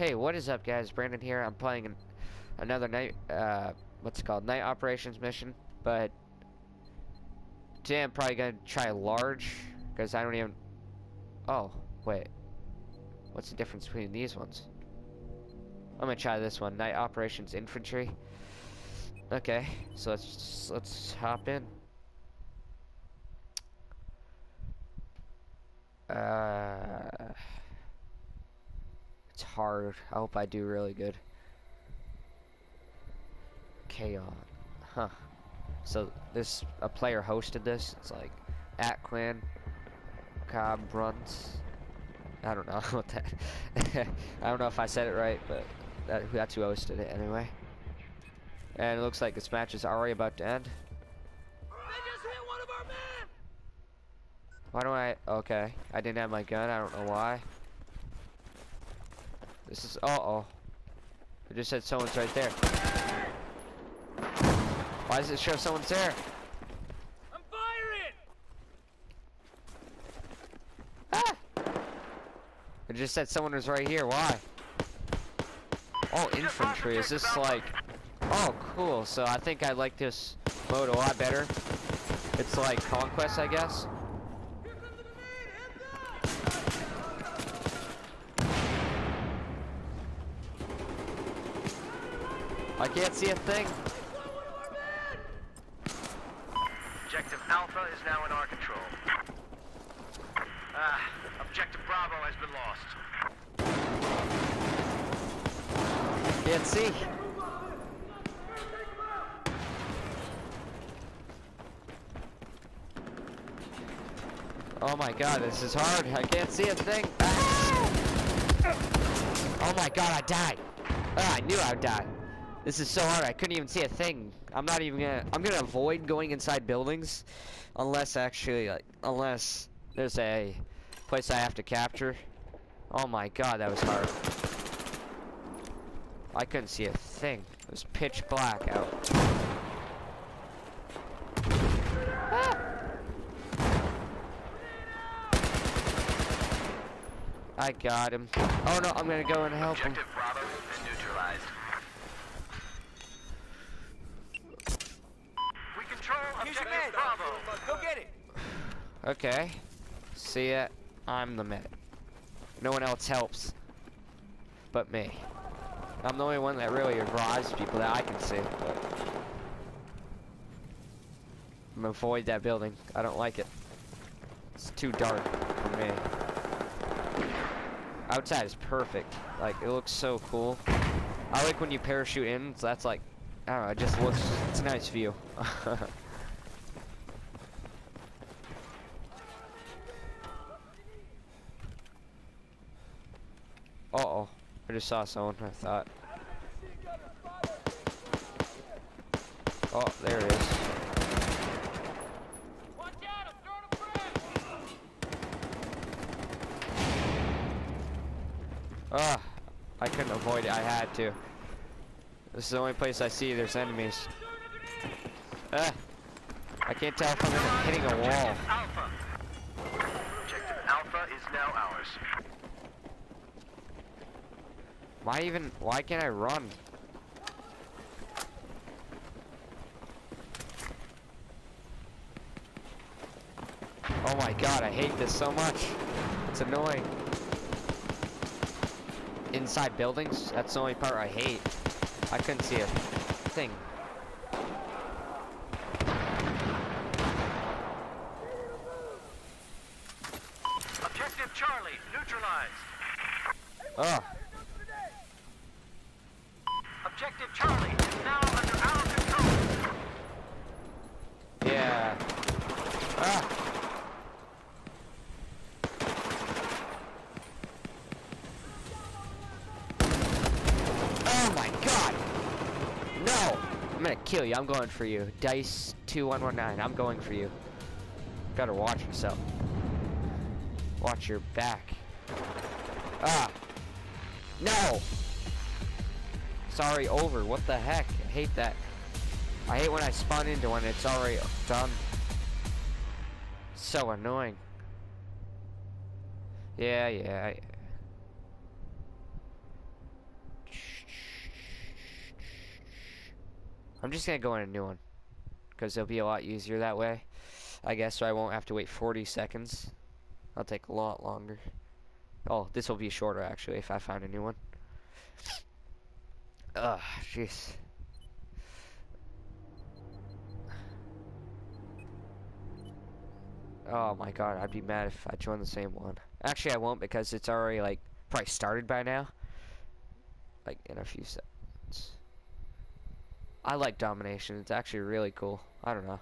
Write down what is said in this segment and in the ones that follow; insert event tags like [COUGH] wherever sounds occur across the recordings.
Hey, what is up, guys? Brandon here. I'm playing an, another night, uh, what's it called? Night operations mission. But today I'm probably gonna try large because I don't even. Oh, wait. What's the difference between these ones? I'm gonna try this one. Night operations infantry. Okay, so let's let's hop in. Uh, it's hard. I hope I do really good. Chaos. Huh. So this a player hosted this. It's like at Quinn Cobb. I don't know [LAUGHS] what that. [LAUGHS] I don't know if I said it right, but that, that's who hosted it anyway. And it looks like this match is already about to end. Why don't I? Okay, I didn't have my gun. I don't know why. This is. Uh oh. It just said someone's right there. Why does it show someone's there? I'm firing! Ah! It just said someone was right here. Why? Oh, infantry. Is this like? Oh, cool. So I think I like this mode a lot better. It's like conquest, I guess. I can't see a thing. Objective Alpha is now in our control. Ah, Objective Bravo has been lost. Can't see. Oh my god, this is hard. I can't see a thing. Ah! Oh my god, I died. Ah, I knew I would die. This is so hard. I couldn't even see a thing. I'm not even gonna. I'm gonna avoid going inside buildings, unless actually, like, unless there's a place I have to capture. Oh my god, that was hard. I couldn't see a thing. It was pitch black out. Ah! I got him. Oh no, I'm gonna go and help him. Objective Bravo has been neutralized. We control Go get it! [SIGHS] Okay. See ya. I'm the med. No one else helps. But me. I'm the only one that really revives people that I can see. But I'm avoid that building. I don't like it. It's too dark for me. Outside is perfect. Like, it looks so cool. I like when you parachute in. So that's like, I don't know, it just looks, it's a nice view. [LAUGHS] Uh-oh. I just saw someone, I thought. Oh, there it is. Ah, I couldn't avoid it. I had to. This is the only place I see there's enemies. Ah, I can't tell if I'm hitting a wall. Objective Alpha is now ours. Why even, why can't I run? Oh my god, I hate this so much. It's annoying. Inside buildings, that's the only part I hate. I couldn't see a thing. Objective Charlie neutralized. Oh, Objective Charlie is now under our control. yeah. Ah. Oh my god! No! I'm gonna kill you. I'm going for you. Dice 2119. I'm going for you. Gotta watch yourself. Watch your back. Ah! No! Sorry, over. What the heck? I hate that. I hate when I spawn into one it's already done. So annoying. Yeah, yeah. I- I'm just gonna go in a new one. Because it'll be a lot easier that way. I guess so I won't have to wait 40 seconds. I'll take a lot longer. Oh, this will be shorter actually if I find a new one. Ugh, jeez. Oh my god, I'd be mad if I joined the same one. Actually, I won't because it's already like probably started by now. Like in a few seconds. I like domination. It's actually really cool. I don't know.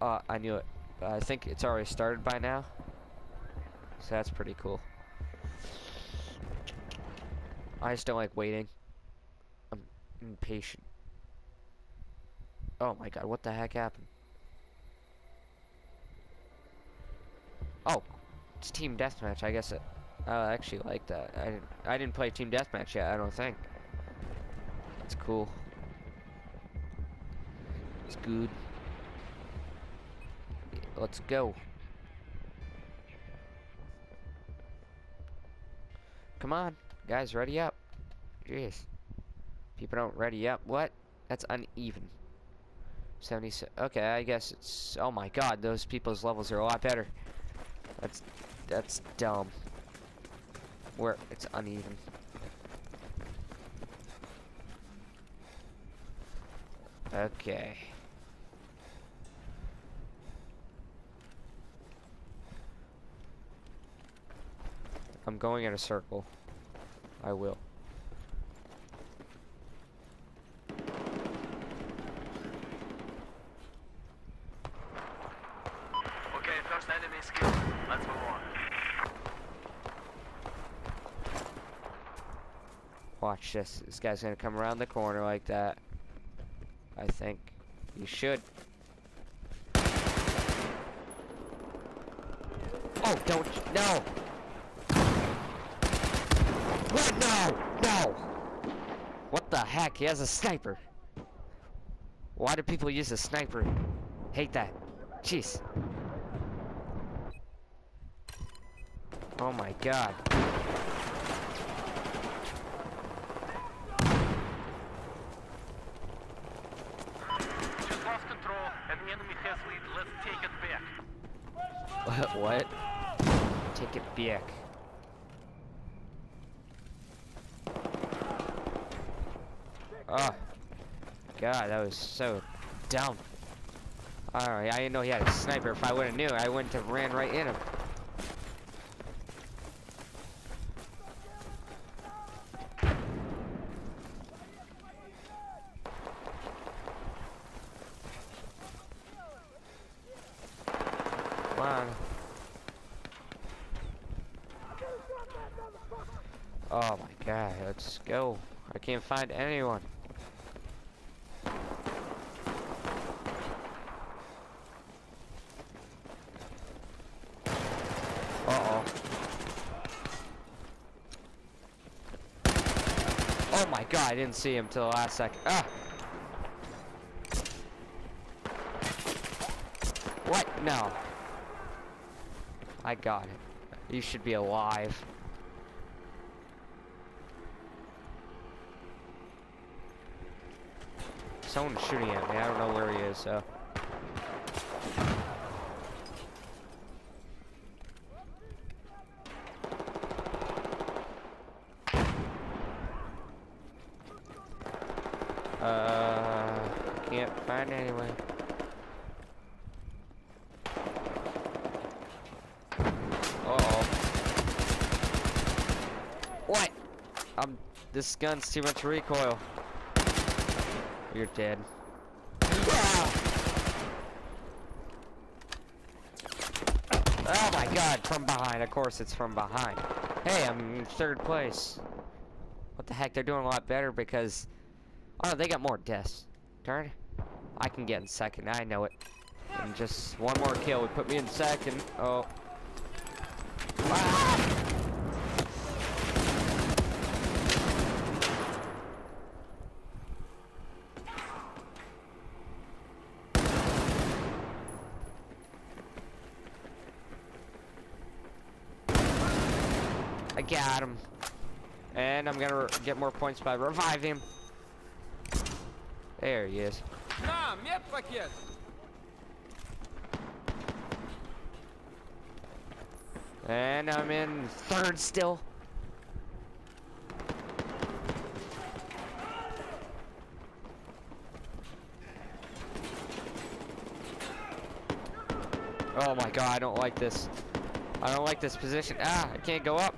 Uh, I knew it. I think it's already started by now. So that's pretty cool. I just don't like waiting. I'm impatient. Oh my god, what the heck happened? Oh, it's team deathmatch. I guess it, I actually like that. I didn't. I didn't play team deathmatch yet. I don't think. It's cool. It's good. Let's go. Come on, guys, ready up. Jeez. People don't ready up. What? That's uneven. 76. Okay, I guess it's. Oh my god, those people's levels are a lot better. That's that's dumb. Where it's uneven. Okay. I'm going in a circle. I will. Okay, first enemy is killed. Let's move on. Watch this. This guy's gonna come around the corner like that. I think. You should. Oh, don't. No! No! No! What the heck? He has a sniper. Why do people use a sniper? Hate that. Jeez. Oh my god. Just lost control and the enemy has lead. Let's take it back. What? [LAUGHS] What? Take it back. Oh. God, that was so dumb. Alright, I didn't know he had a sniper. If I would have knew, I wouldn't have ran right in him. Oh my god, let's go. I can't find anyone. Uh-oh. Oh my god, I didn't see him till the last second. Ah! What? No. I got it. You should be alive. Someone's shooting at me. I don't know where he is, so. Uh, can't find anyone. Uh-oh. What? Um, this gun's too much recoil. You're dead. Oh my god, from behind. Of course it's from behind. Hey, I'm in third place. What the heck? They're doing a lot better because... Oh, they got more deaths. Darn. I can get in second. I know it. And just one more kill would put me in second. Oh. Ah! I got him. And I'm gonna re- get more points by reviving him. There he is. На, медпакет! And I'm in third still. Oh my god, I don't like this. I don't like this position. Ah, I can't go up.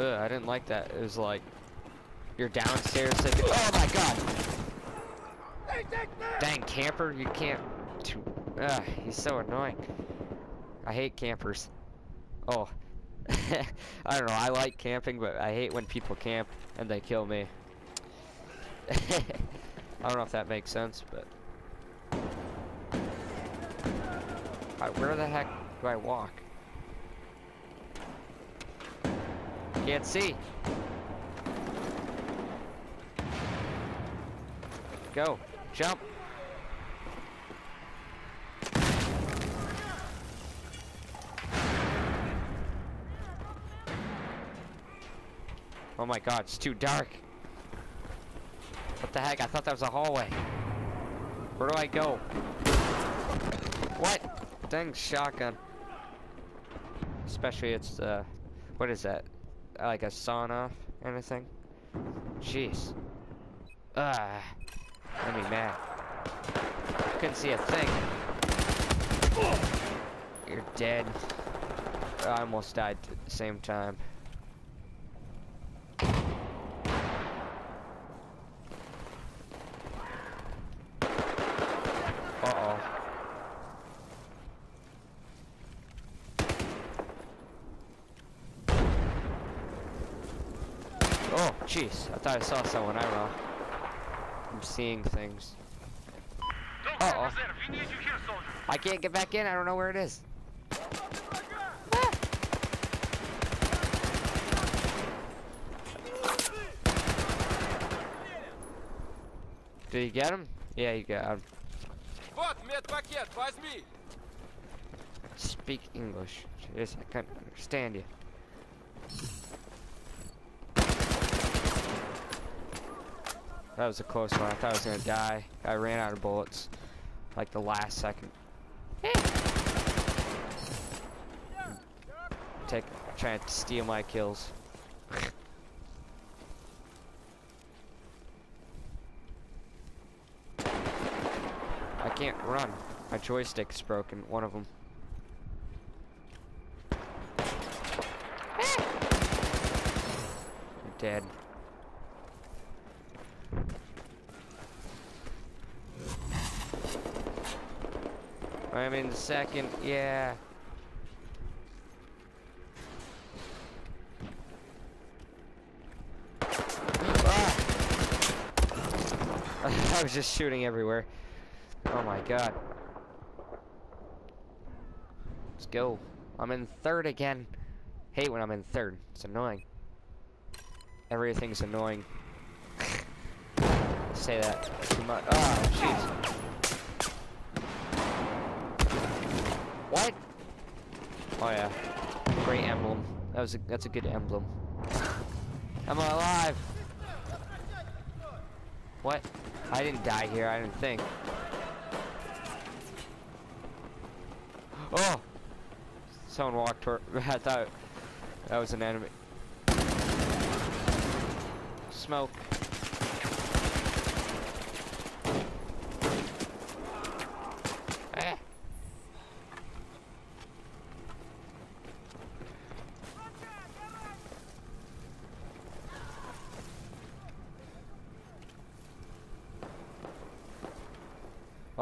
Ugh, I didn't like that. It was like, you're downstairs thinking, oh my god! Dang camper, you can't. Ugh, he's so annoying. I hate campers. Oh. [LAUGHS] I don't know, I like camping, but I hate when people camp and they kill me. [LAUGHS] I don't know if that makes sense, but. Alright, where the heck do I walk? Can't see. Go. Jump. Oh my god, it's too dark. What the heck? I thought that was a hallway. Where do I go? What? Dang shotgun. Especially it's, uh, what is that? Like a sawn-off kind of thing? Jeez. Ah. Made me mad. Couldn't see a thing. You're dead. I almost died at the same time. Uh-oh place. I thought I saw someone. I don't know. I'm seeing things. Uh oh. I can't get back in. I don't know where it is. Ah. Did you get him? Yeah, you got him. Speak English. Jeez, I can't understand you. That was a close one. I thought I was gonna die. I ran out of bullets. Like the last second. Take, trying to steal my kills. I can't run. My joystick's broken. One of them. You're dead. I'm in second, yeah. Ah! [LAUGHS] I was just shooting everywhere. Oh my god. Let's go. I'm in third again. Hate when I'm in third. It's annoying. Everything's annoying. [LAUGHS] Say that too much. Oh, jeez. What? Oh yeah. Great emblem. That was a that's a good emblem. I'm alive. What? I didn't die here, I didn't think. Oh! Someone walked toward [LAUGHS] I thought that was an enemy. Smoke. Ah.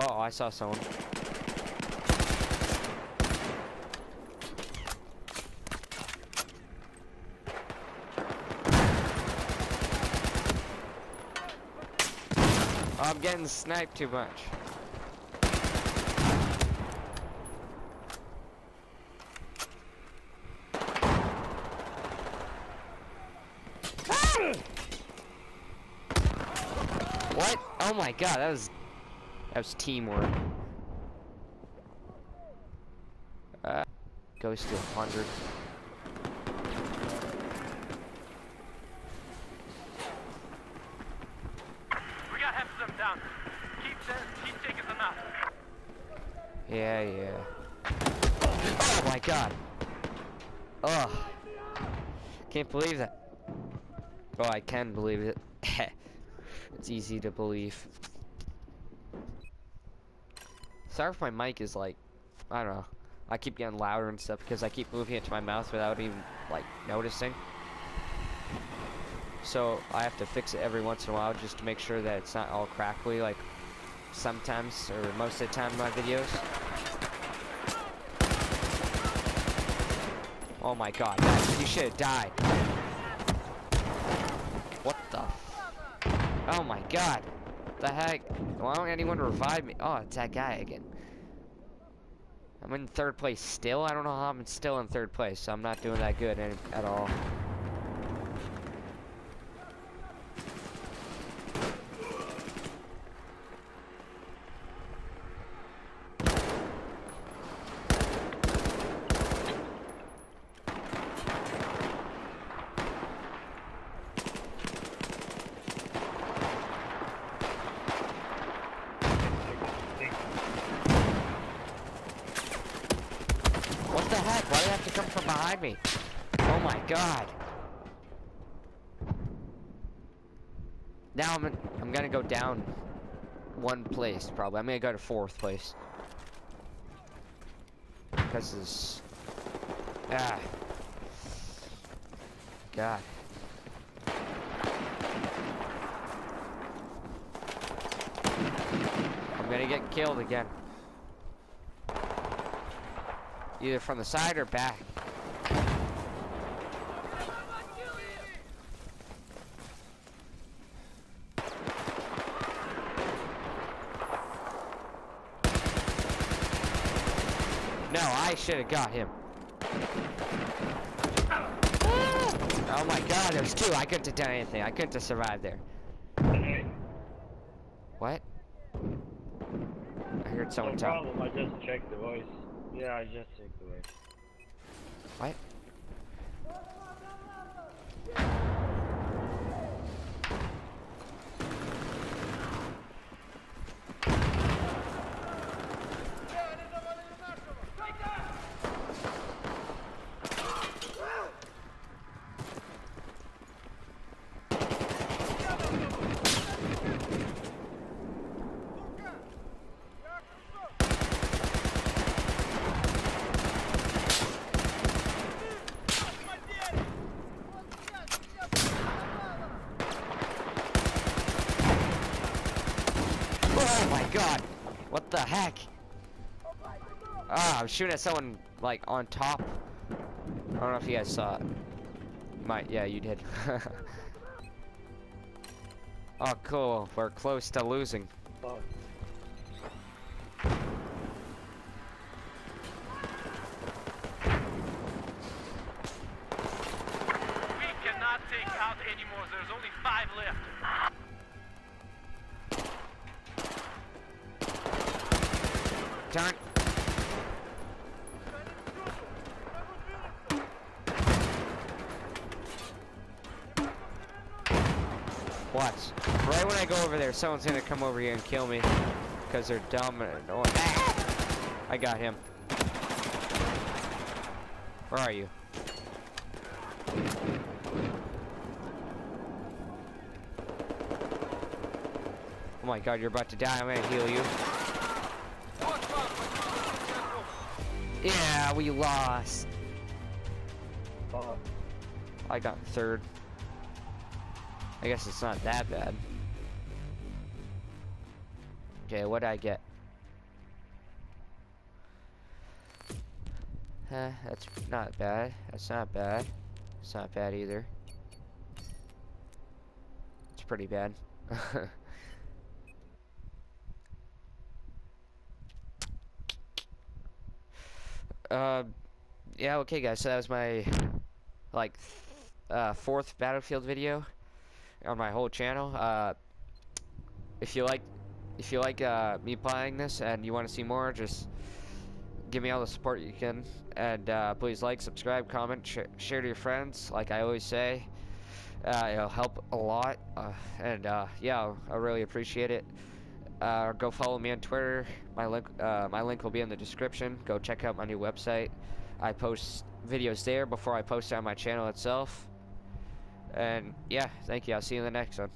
Oh, I saw someone. I'm getting sniped too much. What? Oh my god, that was that was teamwork. Uh, goes to 100. We got half of them down. Keep, keep taking them out. Yeah, yeah. Oh my god. Ugh. Can't believe that. Oh, I can believe it. [LAUGHS] it's easy to believe. Sorry if my mic is like, I don't know. I keep getting louder and stuff because I keep moving it to my mouth without even like noticing. So I have to fix it every once in a while just to make sure that it's not all crackly like sometimes or most of the time in my videos. Oh my god, you should have died. What the? Oh my god. The heck? Why don't anyone revive me? Oh, it's that guy again. I'm in third place still. I don't know how I'm still in third place. So I'm not doing that good at all. What the heck? Why do they have to come from behind me? Oh my god. Now I'm I'm gonna go down one place probably. I'm gonna go to fourth place. Because this ah God. I'm gonna get killed again. Either from the side or back. No, I should have got him. Oh my god, there's two. I couldn't have done anything. I couldn't have survived there. What? I heard someone no talk. problem, I just checked the voice. Yeah, I just checked the voice. Heck? Ah, I'm shooting at someone like on top. I don't know if you guys saw it. You might, yeah, you did. [LAUGHS] oh, cool. We're close to losing. Darn. Watch. Right when I go over there, someone's gonna come over here and kill me. Because they're dumb and annoying. Ah! I got him. Where are you? Oh my god, you're about to die. I'm gonna heal you. Yeah, we lost. Fuck. I got third. I guess it's not that bad. Okay, what did I get? Huh, that's not bad. That's not bad. It's not bad either. It's pretty bad. [LAUGHS] uh, yeah, okay guys, so that was my like uh, fourth Battlefield video on my whole channel. Uh, if you like, if you like uh, me playing this and you want to see more, just give me all the support you can. And uh, please like, subscribe, comment, sh share to your friends. Like I always say, uh, it'll help a lot. Uh, and uh, yeah, I really appreciate it. Uh, go follow me on Twitter. My link, uh, my link will be in the description. Go check out my new website. I post videos there before I post it on my channel itself. And yeah, thank you. I'll see you in the next one.